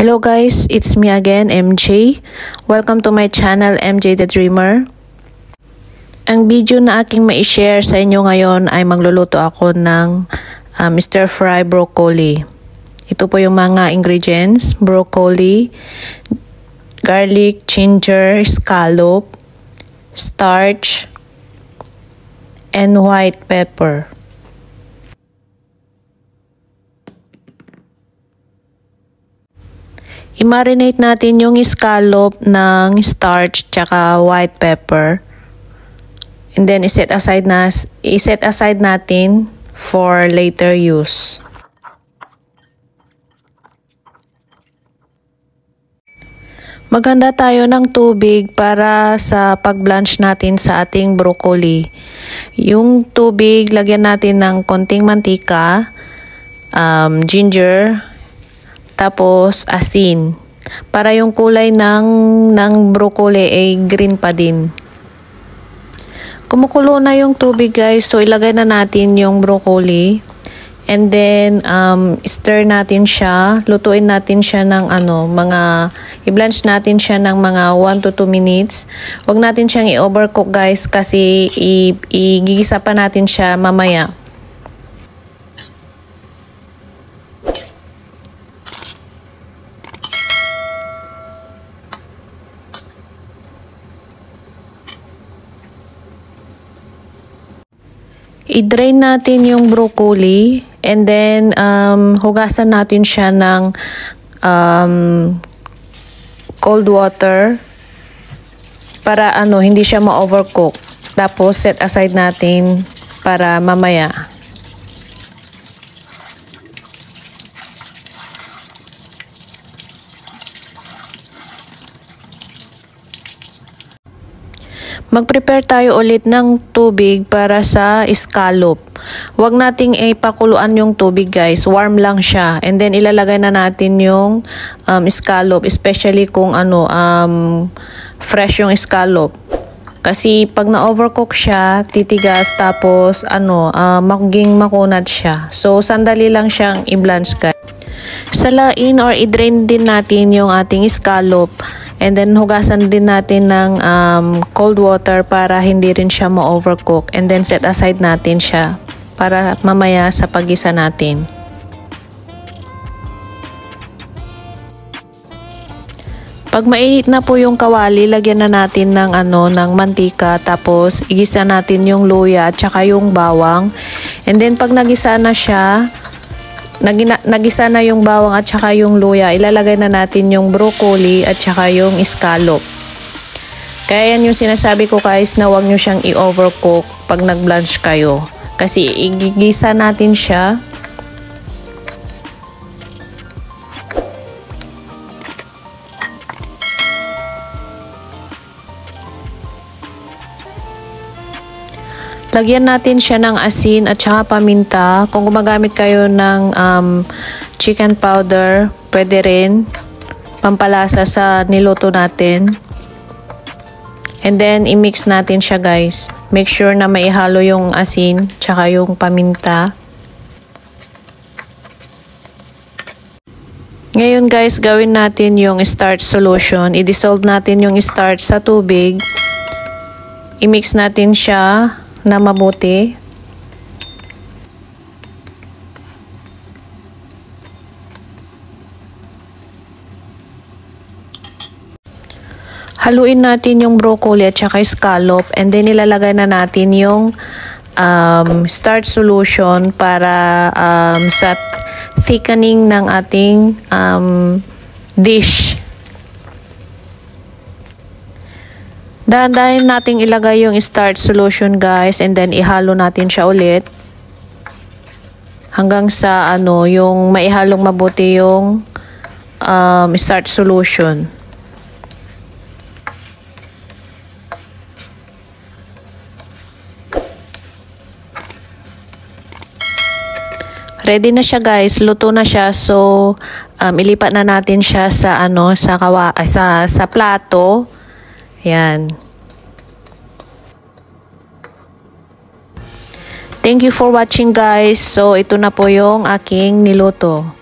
Hello guys, it's me again, MJ. Welcome to my channel, MJ the Dreamer. Ang video na aking ma-share sa inyo ngayon ay magluluto ako ng uh, Mr. Fry Broccoli. Ito po yung mga ingredients, broccoli, garlic, ginger, scallop, starch, and white pepper. I-marinate natin yung scallop ng starch tsaka white pepper. And then i-set aside na i-set aside natin for later use. Maganda tayo ng tubig para sa pag-blanch natin sa ating broccoli. Yung tubig, lagyan natin ng konting mantika, um, ginger, tapos asin. Para yung kulay ng, ng broccoli ay green pa din. Kumukulo na yung tubig guys. So ilagay na natin yung broccoli. And then um, stir natin siya. Lutuin natin siya ng ano, mga i-blanch natin siya ng mga 1 to 2 minutes. Huwag natin siyang i-overcook guys kasi i-gigisa pa natin siya mamaya. I-drain natin yung broccoli and then um, hugasan natin siya ng um, cold water para ano hindi siya ma-overcook. Tapos set aside natin para mamaya. Mag-prepare tayo ulit ng tubig para sa scallop. Huwag nating ipakuluan yung tubig guys. Warm lang siya. And then ilalagay na natin yung um, scallop. Especially kung ano, um, fresh yung scallop. Kasi pag na-overcook siya, titigas tapos ano, uh, magiging makunat siya. So sandali lang siyang i-blanch guys. Salain or i-drain din natin yung ating scallop And then hugasan din natin ng um, cold water para hindi rin siya ma-overcook. And then set aside natin siya para mamaya sa pagisa natin. Pag mainit na po yung kawali, lagyan na natin ng ano ng mantika tapos igisa natin yung luya at saka yung bawang. And then pag nagisa na siya, Nagina, nagisa na yung bawang at saka yung luya, ilalagay na natin yung broccoli at saka yung scallop. Kaya yan yung sinasabi ko guys na huwag nyo siyang i-overcook pag nag-blanch kayo. Kasi igigisa natin siya Lagyan natin siya ng asin at saka paminta. Kung gumagamit kayo ng um, chicken powder, pwede rin. Pampalasa sa niluto natin. And then, i-mix natin siya guys. Make sure na maihalo yung asin, tsaka yung paminta. Ngayon guys, gawin natin yung starch solution. I-dissolve natin yung starch sa tubig. I-mix natin siya na mabuti. Haluin natin yung broccoli at saka scallop and then ilalagay na natin yung um, starch solution para um, sa thickening ng ating um, dish. Dahan-dahan nating ilagay yung starch solution guys and then ihalo natin siya ulit. Hanggang sa ano, yung maihalong mabuti yung um, starch solution. Ready na siya guys, luto na siya. So um, ilipat na natin siya sa ano sa kawa sa sa plato. Yan. Thank you for watching guys. So ito na po yung aking niluto.